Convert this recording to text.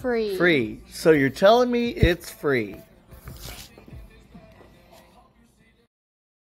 Free. free. So you're telling me it's free?